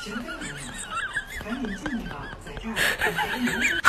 行政人员，赶紧进去吧，在这儿等着您。